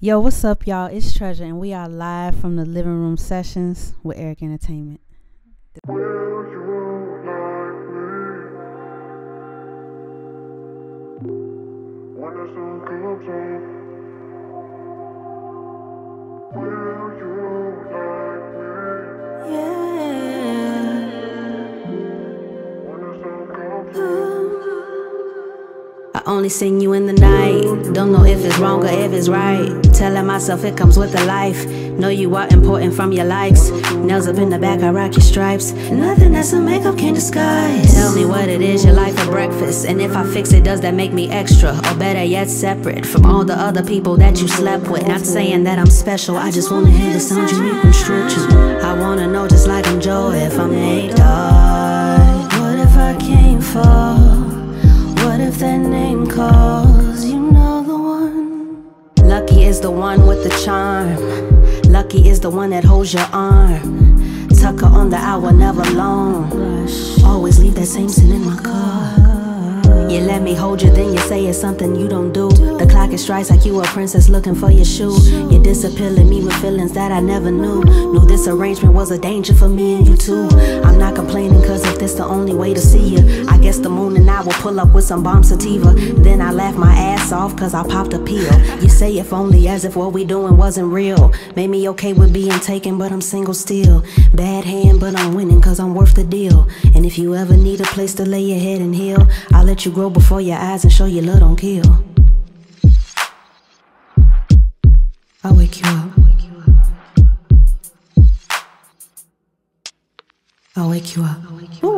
Yo, what's up, y'all? It's Treasur', and we are live from the living room sessions with Airik Entertainment. I only seen you in the night. Don't know if it's wrong or if it's right. Telling myself it comes with the life. Know you are important from your likes. Nails up in the back, I rock your stripes. Nothing that some makeup can disguise. Tell me what it is you like for breakfast. And if I fix it, does that make me extra? Or better yet, separate from all the other people that you slept with? Not saying that I'm special, I just wanna hear the sound you make when stretching. I wanna know just like I'm Joe if I'm Nate Dogg. That name calls? You know the one. Lucky is the one with the charm. Lucky is the one that holds your arm. Tucker on the hour, never long. Always leave that same scent in my car. You let me hold you, then you say it's something you don't do. The clock it strikes like you a princess looking for your shoe. You're disappearing me with feelings that I never knew. Knew this arrangement was a danger for me and you too. I'm not complaining, cause if this the only way to see you, I guess the pull up with some bomb sativa. Then I laugh my ass off cause I popped a pill. You say if only as if what we doing wasn't real. Made me okay with being taken, but I'm single still. Bad hand, but I'm winning cause I'm worth the deal. And if you ever need a place to lay your head and heal, I'll let you grow before your eyes and show you love don't kill. I'll wake you up. I'll wake you up. Ooh.